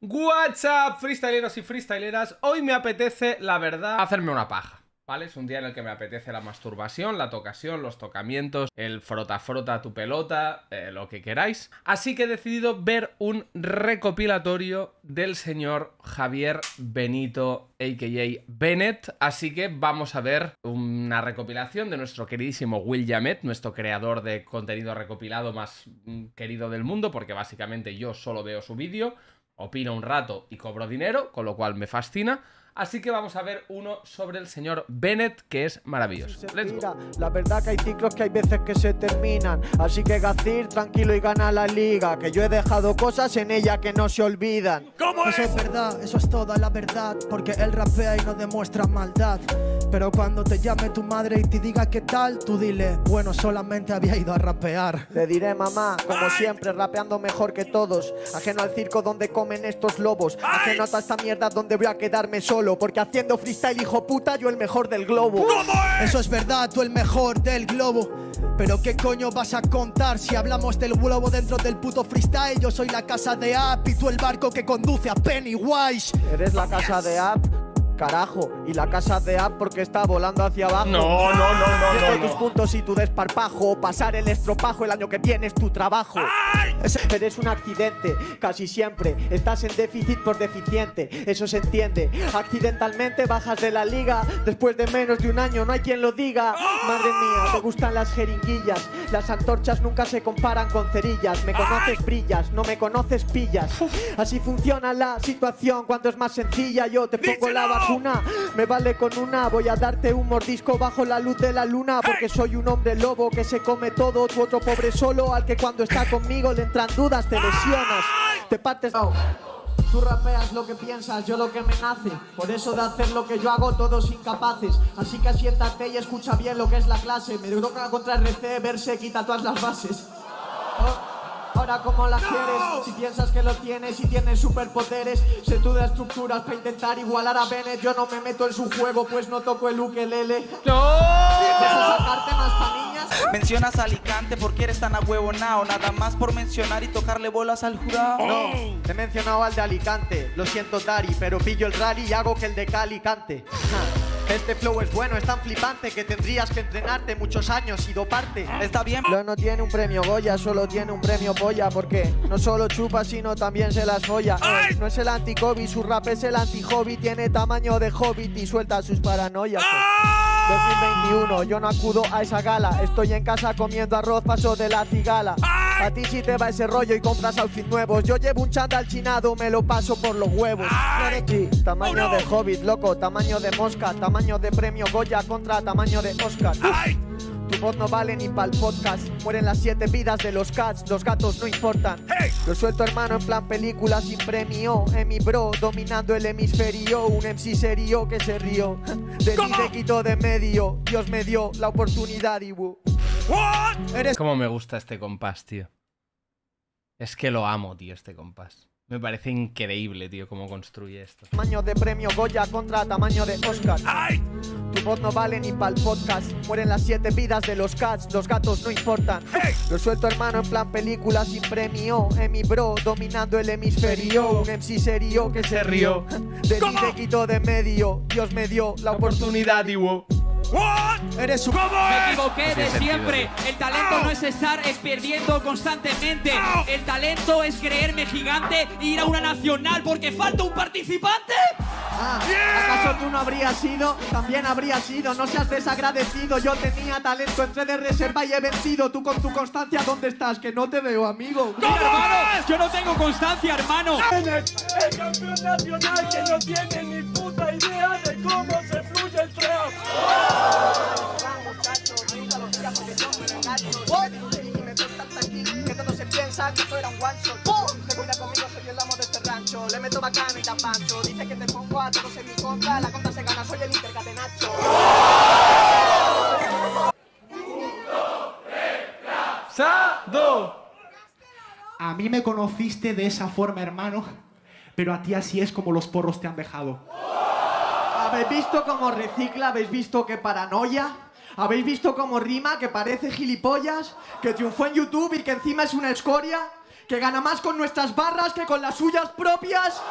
WhatsApp, freestyleros y freestyleras. Hoy me apetece, la verdad, hacerme una paja. ¿Vale? Es un día en el que me apetece la masturbación, la tocación, los tocamientos, el frota frota tu pelota, eh, lo que queráis. Así que he decidido ver un recopilatorio del señor Javier Benito, a.k.a. Bennett. Así que vamos a ver una recopilación de nuestro queridísimo Will Yamet, nuestro creador de contenido recopilado más mm, querido del mundo, porque básicamente yo solo veo su vídeo, opino un rato y cobro dinero, con lo cual me fascina. Así que vamos a ver uno sobre el señor Bennett, que es maravilloso. Let's go. La verdad que hay ciclos que hay veces que se terminan. Así que Gacir, tranquilo y gana la liga. Que yo he dejado cosas en ella que no se olvidan. Eso es verdad, eso es toda la verdad. Porque él rapea y no demuestra maldad. Pero cuando te llame tu madre y te diga qué tal, tú dile, bueno, solamente había ido a rapear. Le diré mamá, como siempre, rapeando mejor que todos. Ajeno al circo donde comen estos lobos. Ajeno a toda esta mierda donde voy a quedarme solo. Porque haciendo freestyle, hijo puta, yo el mejor del globo. Eso es verdad, tú el mejor del globo. Pero qué coño vas a contar si hablamos del globo dentro del puto freestyle. Yo soy la casa de App y tú el barco que conduce a Pennywise. Eres la casa de App. Carajo, y la casa de App porque está volando hacia abajo. No, no, no, no, no, tus puntos y tu desparpajo. Pasar el estropajo el año que viene es tu trabajo. Es- Eres un accidente, casi siempre. Estás en déficit por deficiente, eso se entiende. Accidentalmente bajas de la liga. Después de menos de un año, no hay quien lo diga. Madre mía, te gustan las jeringuillas. Las antorchas nunca se comparan con cerillas. Me conoces, brillas, no me conoces, pillas. Así funciona la situación cuando es más sencilla. Yo te pongo la vacuna, me vale con una. Voy a darte un mordisco bajo la luz de la luna. Porque soy un hombre lobo que se come todo. Tu otro pobre solo al que cuando está conmigo le entran dudas, te lesionas, te partes. Tú rapeas lo que piensas, yo lo que me nace. Por eso de hacer lo que yo hago, todos incapaces. Así que siéntate y escucha bien lo que es la clase. Me toca contra RC, verse, quita todas las bases. Ahora como la quieres, si piensas que lo tienes y tienes superpoderes, sé tú de estructuras para intentar igualar a Bennett. Yo no me meto en su juego, pues no toco el ukelele. ¿Vas a sacarte más pa' niñas? Mencionas Alicante porque eres tan ahuevonao Nada más por mencionar y tocarle bolas al jurado No, te he mencionado al de Alicante. Lo siento, Dari, pero pillo el rally y hago que el de Cali cante. Este flow es bueno, es tan flipante que tendrías que entrenarte muchos años y doparte. Está bien. Lo no tiene un premio Goya, solo tiene un premio polla Porque no solo chupa, sino también se las folla. Eh, No es el anti-Covid, su rap es el anti-hobby Tiene tamaño de hobbit y suelta sus paranoias. Eh, 2021, yo no acudo a esa gala. Estoy en casa comiendo arroz, paso de la cigala. A ti si te va ese rollo y compras outfits nuevos. Yo llevo un chándal chinado, me lo paso por los huevos. Tamaño de hobbit, loco, tamaño de mosca Tamaño de premio Goya contra tamaño de Oscar tu voz no vale ni pa'l podcast. Mueren las siete vidas de los cats, los gatos no importan. Lo suelto hermano en plan película sin premio. En mi bro, dominando el hemisferio. Un MC serio que se rió. De mí te quito de medio. Dios me dio la oportunidad y bu. Eres Cómo me gusta este compás, tío. Es que lo amo, tío, este compás. Me parece increíble, tío, cómo construye esto. Tamaño de premio Goya contra tamaño de Oscar. Tu voz no vale ni pa'l podcast. Mueren las siete vidas de los cats, los gatos no importan. Lo suelto hermano en plan película sin premio. En mi bro, dominando el hemisferio. Un MC serio que se rió. De mí te quito de medio. Dios me dio la oportunidad. y wow. eres un Me equivoqué de sentido. siempre. El talento no es estar es perdiendo constantemente. El talento es creerme gigante e ir a una nacional porque falta un participante. Ah, ¿Acaso tú no habrías sido? También habrías sido, no seas desagradecido. Yo tenía talento, entré de reserva y he vencido. Tú con tu constancia, ¿dónde estás? Que no te veo, amigo. Mira, hermano, yo no tengo constancia, hermano. El campeón nacional que no tiene ni puta idea de cómo se fluye el trap. Que esto era un shot. Te cuida conmigo, soy el amo de este rancho. Le meto bacano y tan pancho. Dice que te pongo a todos en mi contra. La contra se gana, soy el intercatenacho. ¡Sado! A mí me conociste de esa forma, hermano, pero a ti así es como los porros te han dejado. ¿Habéis visto cómo recicla? ¿Habéis visto qué paranoia? ¿Habéis visto cómo rima? Que parece gilipollas, que triunfó en YouTube y que encima es una escoria. que gana más con nuestras barras que con las suyas propias.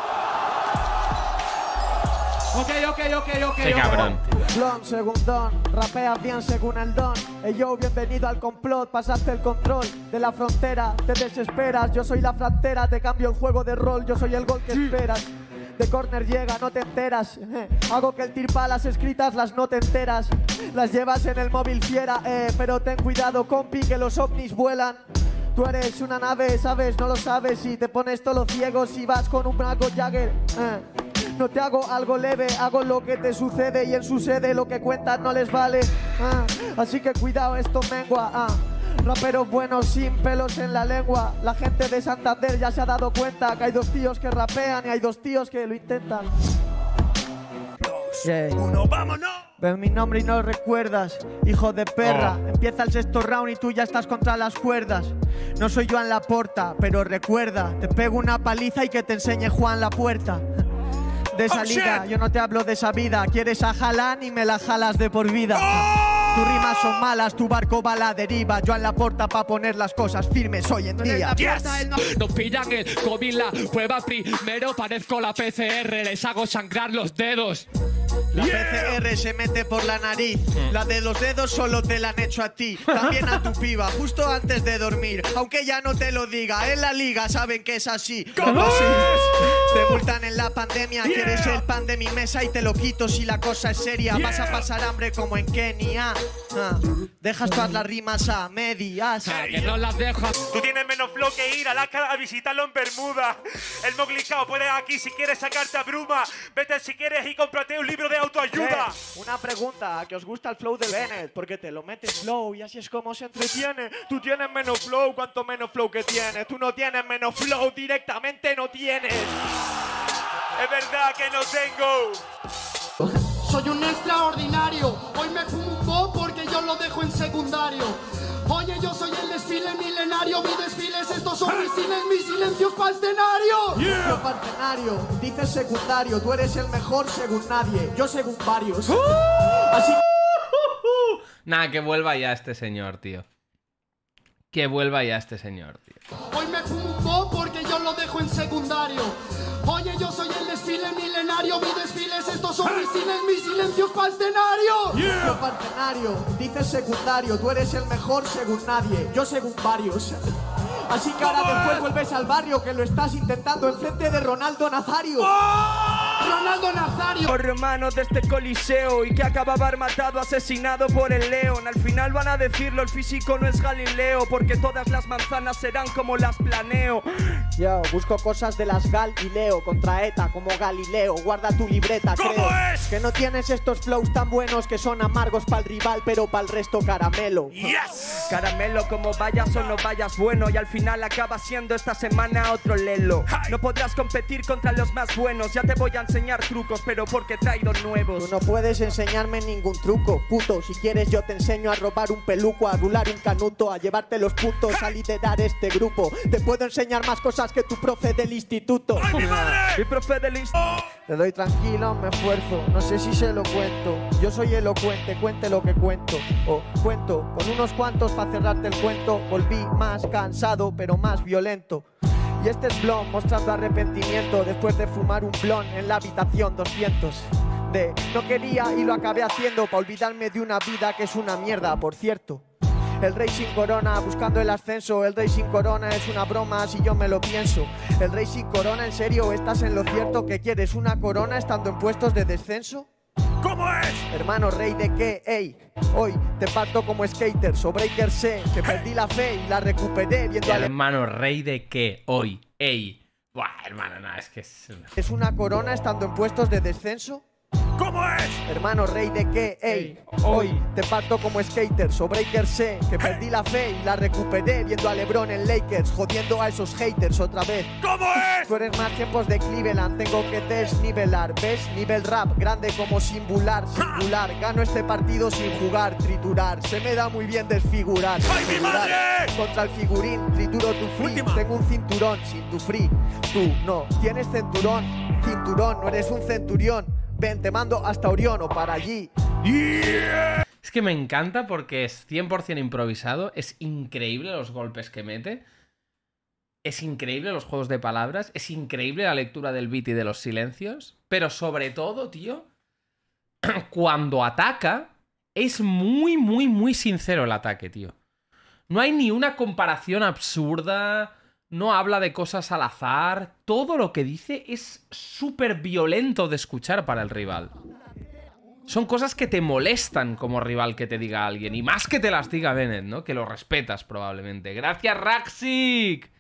Ok, ok, ok, ok. Qué ok. cabrón. Blon, según Don, rapea bien según el Don. Ey yo, bienvenido al complot, pasaste el control de la frontera, te desesperas. Yo soy la frontera, te cambio el juego de rol, yo soy el gol que esperas. De corner llega, no te enteras. Hago que el tirpa las escritas las no te enteras. Las llevas en el móvil fiera, eh, pero ten cuidado, compi, que los ovnis vuelan. Tú eres una nave, sabes, no lo sabes. Y te pones todos los ciegos y vas con un Braco Jagger. eh. No te hago algo leve, hago lo que te sucede y en su sede lo que cuentas no les vale. ah. Así que cuidado, esto mengua. ah. Raperos buenos sin pelos en la lengua. La gente de Santander ya se ha dado cuenta que hay dos tíos que rapean y hay dos tíos que lo intentan. Uno, vámonos. Ves mi nombre y no lo recuerdas, hijo de perra. Oh. Empieza el sexto round y tú ya estás contra las cuerdas. No soy Joan Laporta, pero recuerda, te pego una paliza y que te enseñe Juan la puerta. De esa Oh, liga, shit. yo no te hablo de esa vida. Quieres a Jalán y me la jalas de por vida. Oh. Tus rimas son malas, tu barco va a la deriva. Joan Laporta pa' poner las cosas firmes hoy en día. Yes. Nos pillan el COVID, la prueba primero. Parezco la PCR, les hago sangrar los dedos. La Yeah. PCR se mete por la nariz. La de los dedos solo te la han hecho a ti. También a tu piba, justo antes de dormir. Aunque ya no te lo diga, en la liga saben que es así. ¿Cómo es? Te multan en la pandemia, Yeah. quieres el pan de mi mesa y te lo quito si la cosa es seria. Vas a pasar hambre como en Kenia. Ah, Dejas todas las rimas a medias. Que no las dejo. Tú tienes menos flow que ir a la cara a visitarlo en Bermuda. El Moglicao puedes aquí si quieres sacarte a bruma. Vete si quieres y cómprate un libro de autoayuda. Eh, una pregunta, ¿a que os gusta el flow de Bennett? Porque te lo metes flow y así es como se entretiene. Tú tienes menos flow, cuanto menos flow que tienes. Tú no tienes menos flow, directamente no tienes. Es verdad que no tengo. Soy un extraordinario. Hoy me fumo porque yo lo dejo en secundario. Oye, yo soy el desfile milenario. Mi desfile es estos son mis silen- mis silencios para escenario. Yo partenario, dices secundario, tú eres el mejor según nadie, yo según varios. Así Nada, que vuelva ya este señor, tío. Que vuelva ya este señor, tío. Hoy me fumo porque yo lo dejo en secundario. Oye, yo soy el desfile milenario. Mi desfile es estos son mis silen- mis silencios escenario. Yo partenario, dices secundario, tú eres el mejor según nadie, yo según varios. Así que ahora después vuelves al barrio que lo estás intentando enfrente de Ronaldo Nazario. Ronaldo Nazario. hermano de este coliseo y que acababa matado, asesinado por el león. Al final van a decirlo, el físico no es Galileo, porque todas las manzanas serán como las planeo. Yo busco cosas de las Gal y Leo contra ETA como Galileo. Guarda tu libreta, ¿Cómo creo. es? Que no tienes estos flows tan buenos que son amargos para el rival, pero para el resto caramelo. Yes. Caramelo como vayas o no vayas bueno y al final acaba siendo esta semana otro lelo. No podrás competir contra los más buenos, ya te voy a enseñar trucos, pero porque he traído nuevos. Tú no puedes enseñarme ningún truco, puto. Si quieres yo te enseño a robar un peluco, a rular un canuto, a llevarte los puntos, a liderar este grupo. Te puedo enseñar más cosas que tu profe del instituto. ¡Ay, mi madre! Mi profe del inst- Le doy tranquilo, me esfuerzo, no sé si se lo cuento. Yo soy elocuente, cuente lo que cuento. O cuento con unos cuantos para cerrarte el cuento. Volví más cansado, pero más violento. Y este es Blon mostrando arrepentimiento después de fumar un blon en la habitación 200. De no quería y lo acabé haciendo para olvidarme de una vida que es una mierda, por cierto. El rey sin corona buscando el ascenso. El rey sin corona es una broma si yo me lo pienso. El rey sin corona, en serio, estás en lo cierto que quieres una corona estando en puestos de descenso. ¿Cómo es? Hermano, rey de qué, ey. Hoy te parto como skater, so breaker sé que perdí la fe y la recuperé viendo al Hermano, rey de qué hoy. Ey. Buah, hermano, no, es que es. ¿Es una corona estando en puestos de descenso? ¿Cómo es? Hermano, rey de qué, ey. Hoy te parto como skater, so breaker sé que perdí la fe y la recuperé viendo a LeBron en Lakers, jodiendo a esos haters otra vez. ¿Cómo es? Tú eres más tiempos de Cleveland, tengo que desnivelar, ¿ves? Nivel rap, grande como singular, singular. Gano este partido sin jugar, triturar. Se me da muy bien desfigurar. ¡Ay, mi madre! Contra el figurín, trituro tu free. Última. Tengo un cinturón sin tu free. Tú no tienes cinturón, cinturón, no eres un centurión. Ven, te mando hasta Orión o para allí. Es que me encanta porque es 100% improvisado, es increíble los golpes que mete. Es increíble los juegos de palabras, es increíble la lectura del beat y de los silencios, pero sobre todo, tío, cuando ataca, es muy, muy, muy sincero el ataque, tío. No hay ni una comparación absurda, no habla de cosas al azar, todo lo que dice es súper violento de escuchar para el rival. Son cosas que te molestan como rival que te diga alguien, y más que te las diga Bennett, ¿no? Que lo respetas probablemente. Gracias, Raxic.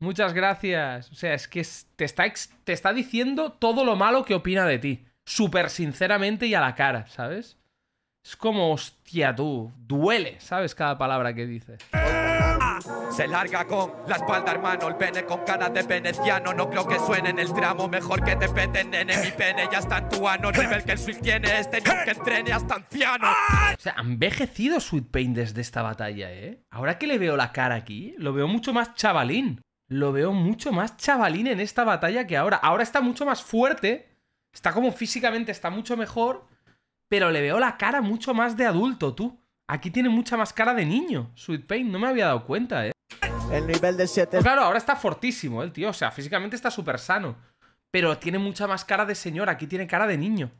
Muchas gracias. O sea, es que te, está te está diciendo todo lo malo que opina de ti. Súper sinceramente y a la cara, ¿sabes? Es como, hostia, tú. Duele, ¿sabes? Cada palabra que Se larga con la espalda, hermano. El pene con cara de veneciano. No creo que suene en el tramo. Mejor que te peten, nene. Mi pene ya está en tu ano. El nivel que el Swift tiene este nivel que entrene hasta anciano. O sea, ha envejecido Sweet Pain desde esta batalla, ¿eh? Ahora que le veo la cara aquí, lo veo mucho más chavalín. Lo veo mucho más chavalín en esta batalla que ahora. Ahora está mucho más fuerte. Está como físicamente, está mucho mejor. Pero le veo la cara mucho más de adulto, tú. Aquí tiene mucha más cara de niño, Sweet Pain. No me había dado cuenta, ¿eh? El nivel de 7 Claro, ahora está fortísimo el tío. O sea, físicamente está súper sano. Pero tiene mucha más cara de señor. Aquí tiene cara de niño.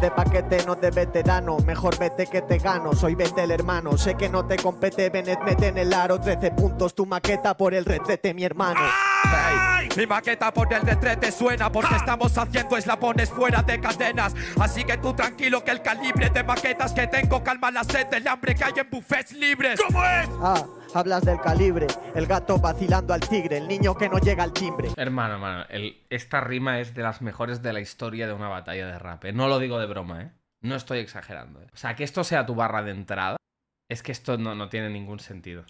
de paquete, no de veterano. Mejor vete que te gano. Soy vete el hermano. Sé que no te compete, Bennett, mete en el aro. 13 puntos tu maqueta por el retrete, mi hermano. Hey, mi maqueta por el retrete suena porque estamos haciendo eslabones fuera de cadenas. Así que tú tranquilo que el calibre de maquetas que tengo calma la sed del hambre que hay en buffets libres. ¿Cómo es? Ah, hablas del calibre. El gato vacilando al tigre. El niño que no llega al timbre. Hermano, hermano, el- esta rima es de las mejores de la historia de una batalla de rap. ¿eh? No lo digo de broma, ¿eh? No estoy exagerando. ¿eh? O sea, que esto sea tu barra de entrada, es que esto no, no tiene ningún sentido.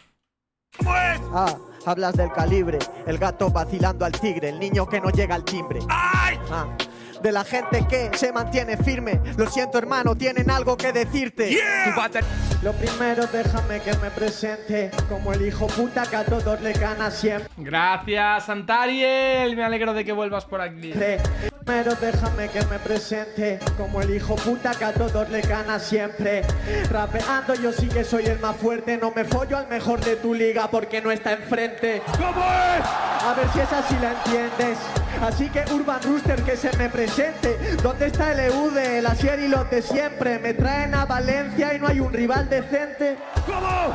Ah, hablas del calibre. El gato vacilando al tigre. El niño que no llega al timbre. Ah, de la gente que se mantiene firme. Lo siento, hermano, tienen algo que decirte. De- Lo primero, déjame que me presente. Como el hijo puta que a todos le gana siempre. Gracias, Santariel. Me alegro de que vuelvas por aquí. Primero déjame que me presente Como el hijo puta que a todos le gana siempre Rapeando yo sí que soy el más fuerte No me follo al mejor de tu liga porque no está enfrente ¿Cómo es? A ver si esa sí la entiendes Así que Urban Rooster que se me presente. ¿Dónde está el EUD, el Asier y los de siempre? Me traen a Valencia y no hay un rival decente. ¿Cómo?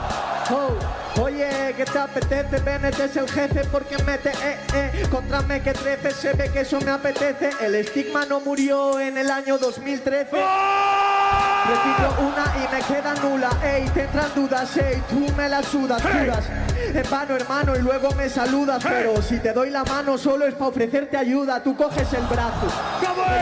Oh, oye, ¿qué te apetece? Bennett es el jefe porque mete, eh, eh. Contra me que trece, se ve que eso me apetece. El estigma no murió en el año 2013 Repito una y me queda nula, ey, te entran dudas, ey, tú me la sudas, dudas En vano, hermano, y luego me saludas Pero si te doy la mano solo es para ofrecerte ayuda. Tú coges el brazo.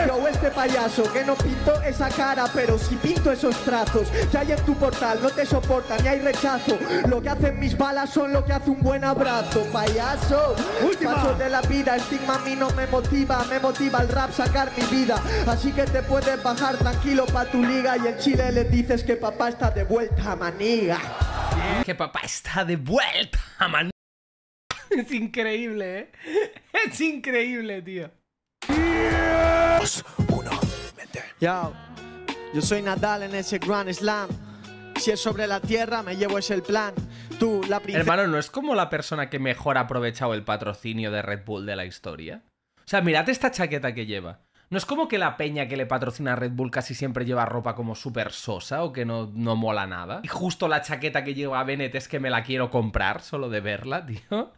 Yo este payaso que no pinto esa cara Pero si pinto esos trazos Que hay en tu portal no te soporta ni hay rechazo. Lo que hacen mis balas son lo que hace un buen abrazo. Payaso Paso de la vida, estigma a mí no me motiva Me motiva el rap sacar mi vida. Así que te puedes bajar tranquilo pa' tu liga Y en Chile le dices que papá está de vuelta, maniga Que papá está de vuelta, man. Es increíble, ¿eh? Es increíble, tío. Yo, yo soy Nadal en ese Grand Slam. Si es sobre la tierra, me llevo ese el plan. Tú, la princesa. Hermano, ¿no es como la persona que mejor ha aprovechado el patrocinio de Red Bull de la historia? O sea, mirad esta chaqueta que lleva. No es como que la peña que le patrocina a Red Bull casi siempre lleva ropa como súper sosa o que no, no mola nada. Y justo la chaqueta que lleva Bennett es que me la quiero comprar solo de verla, tío.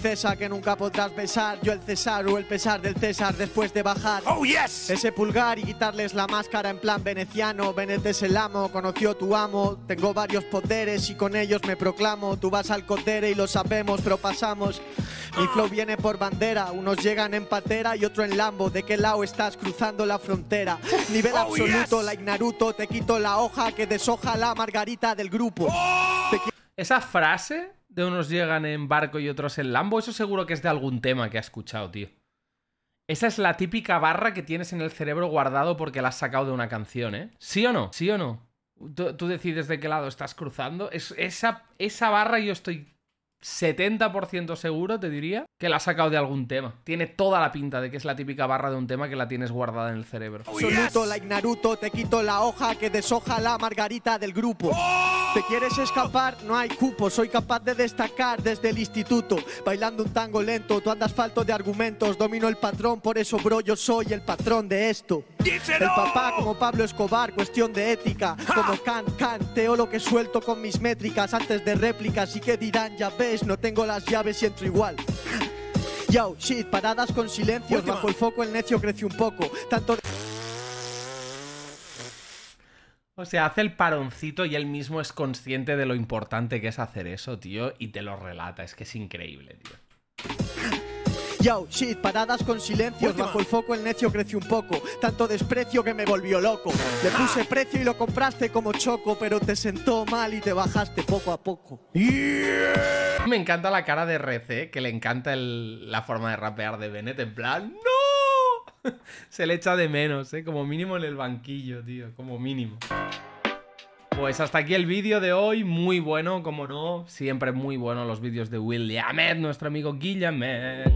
César que nunca podrás besar. Yo el César o el pesar del César después de bajar. Oh yes. Ese pulgar y quitarles la máscara en plan veneciano. Benet es el amo, conoció tu amo. Tengo varios poderes y con ellos me proclamo. Tú vas al cotere y lo sabemos, pero pasamos. Mi flow viene por bandera. Unos llegan en patera y otro en lambo. ¿De qué lado estás cruzando la frontera? Nivel Oh, absoluto, yes. like Naruto. Te quito la hoja que deshoja la margarita del grupo. Qui- Esa frase de unos llegan en barco y otros en Lambo, eso seguro que es de algún tema que ha escuchado, tío. Esa es la típica barra que tienes en el cerebro guardado porque la has sacado de una canción, ¿eh? ¿Sí o no? ¿Sí o no? Tú, tú decides de qué lado estás cruzando. Es, esa, esa barra yo estoy 70% seguro, te diría, que la ha sacado de algún tema. Tiene toda la pinta de que es la típica barra de un tema que la tienes guardada en el cerebro. Absoluto, like Naruto, te quito la hoja que deshoja la margarita del grupo. ¿Te quieres escapar? No hay cupo, soy capaz de destacar desde el instituto. Bailando un tango lento, tú andas falto de argumentos, domino el patrón, por eso bro, yo soy el patrón de esto. El papá como Pablo Escobar, cuestión de ética. Como Can, canteo lo que suelto con mis métricas antes de réplicas. Y que dirán, ya ves, no tengo las llaves y entro igual. Yo, shit, paradas con silencios, bajo el foco el necio creció un poco. Tanto O sea, hace el paroncito y él mismo es consciente de lo importante que es hacer eso, tío, y te lo relata. Es que es increíble, tío. Yo, shit, paradas con silencios, bajo el foco el necio creció un poco. Tanto desprecio que me volvió loco. Le puse precio y lo compraste como choco, pero te sentó mal y te bajaste poco a poco. Me encanta la cara de RC, que le encanta el- la forma de rapear de Bennett, en plan, ¡No! Se le echa de menos, ¿eh? Como mínimo en el banquillo, tío, como mínimo. Pues hasta aquí el vídeo de hoy, muy bueno, como no, siempre muy bueno los vídeos de Will Yamet, nuestro amigo Guillamet.